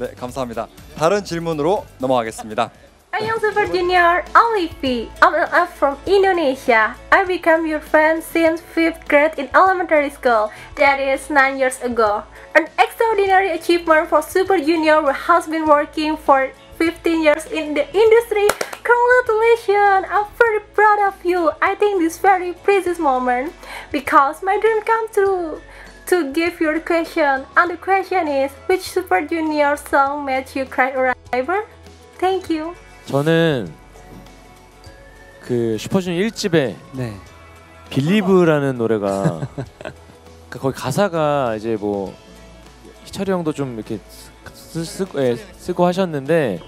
네, 감사합니다. 다른 질문으로 넘어가겠습니다. I'm Super Junior Olivi. I'm, I'm from Indonesia. I became your friend since 5th grade in elementary school. That is 9 years ago. An extraordinary achievement for Super Junior who has been working for 15 years in the industry. Congratulations! I'm very proud of you. I think this very precious moment because my dream come true. To give your question, and the question is, which Super Junior song made you cry or ever? Thank you. 저는 그 슈퍼주니어 1집에 네. 빌리브라는 노래가 그 거기 가사가 이제 뭐 희철이 형도 좀 이렇게 쓰, 쓰, 예, 쓰고 하셨는데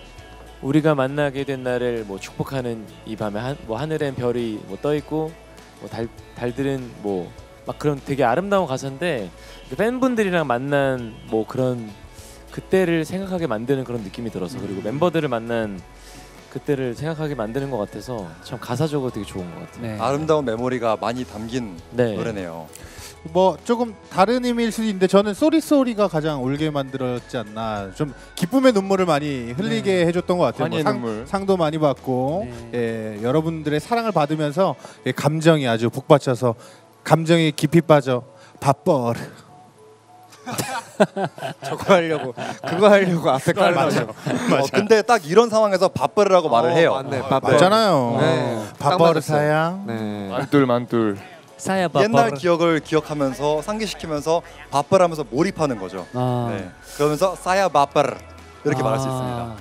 우리가 만나게 된 날을 뭐 축복하는 이 밤에 한, 뭐 하늘엔 별이 뭐 떠 있고 뭐 달 달들은 뭐 막 그런 되게 아름다운 가사인데 그 팬분들이랑 만난 뭐 그런 그때를 생각하게 만드는 그런 느낌이 들어서 그리고 멤버들을 만난 그때를 생각하게 만드는 것 같아서 참 가사적으로 되게 좋은 것 같아요. 네. 아름다운 메모리가 많이 담긴 네. 노래네요. 뭐 조금 다른 의미일 수도 있는데 저는 Sorry Sorry가 가장 울게 만들었지 않나 좀 기쁨의 눈물을 많이 흘리게 해줬던 것 같아요. 뭐 상. 상도 많이 받고 네. 예, 여러분들의 사랑을 받으면서 예, 감정이 아주 북받쳐서 감정이 깊이 빠져 밥벌 저거 하려고 그거 하려고 앞에 깔 맞아. 어, 근데 딱 이런 상황에서 밥벌이라고 말을 해요. 맞네. 밥벌. 맞잖아요. 네. 딱 밥벌 맞았어요. 사양. 네. 만둘 만둘. 사야 옛날 기억을 기억하면서 상기시키면서 밥벌하면서 몰입하는 거죠. 아. 네. 그러면서 싸야 밥벌 이렇게 말할 수 있습니다.